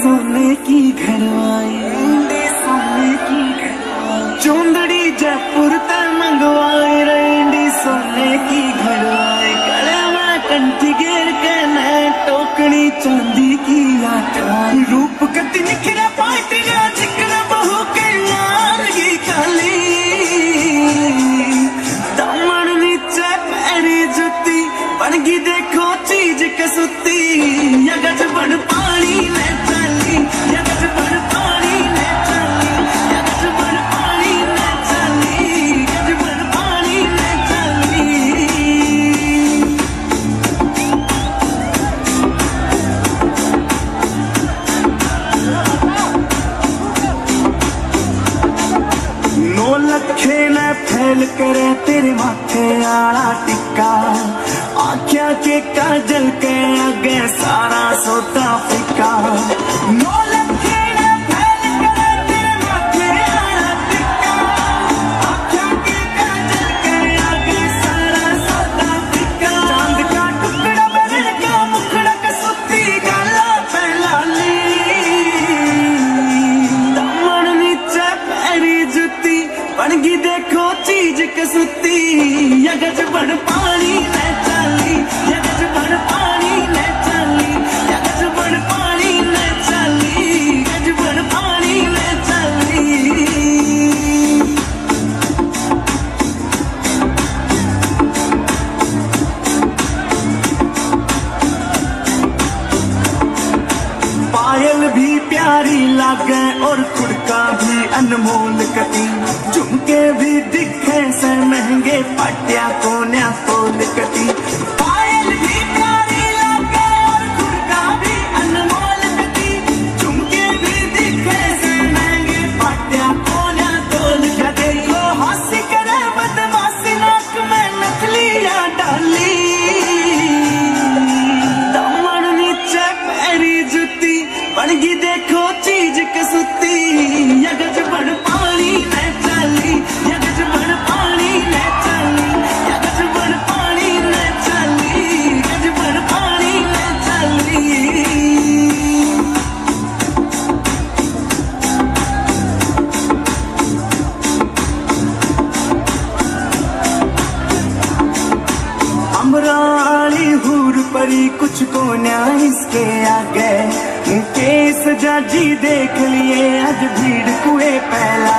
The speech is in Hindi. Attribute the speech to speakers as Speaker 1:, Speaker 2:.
Speaker 1: सोने की घरवाई इंडी सोने की घरवाई चुंदड़ी जयपुर ते मंगवाई रेंडी सोने की घरवाई गले में कंठी घेर के न टोकनी चांदी की आटाई रूप कति निखरा पाटी ज़िक्र बहु के की काली। दमन नीचे पैरी जुती बन गई देखो चीज़ कसुती। यगज बन पानी फैल करे तेरे माथे आला टिक्का। आख्या के काजल के आगे सारा चीज़ सुती यगज बन पानी ले चली यगज बन पानी पायल भी प्यारी लागे और कुड़का भी अनमोल कटी। झुमके भी दिखे से महँगे पाटिया कोन्या तोल कती परी कुछ को न्याय इसके आगे। सजा जाजी देख लिए आज भीड़ कुए पहला